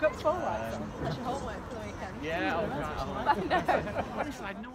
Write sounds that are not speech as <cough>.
got four lights Um, That's your homework for the weekend. Yeah, I'll try. I I know. Honestly, <laughs> I had no